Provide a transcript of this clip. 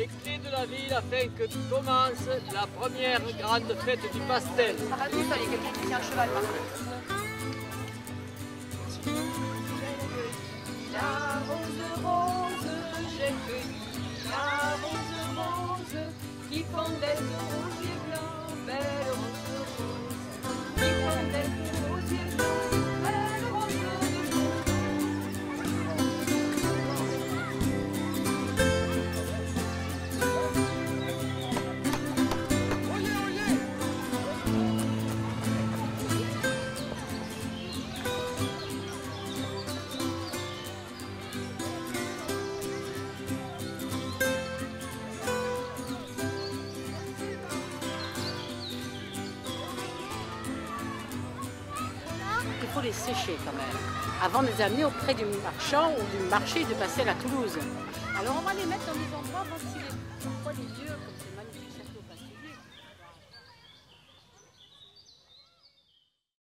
les clés de la ville afin que commence la première grande fête du pastel. Oui, il fallait quelqu'un qui tient un cheval par. La rose rose, j'ai cueilli la rose rose qui fondait de rosier Il faut les sécher quand même, avant de les amener auprès du marchand ou du marché de pastel à Toulouse. Alors on va les mettre dans des endroits, voir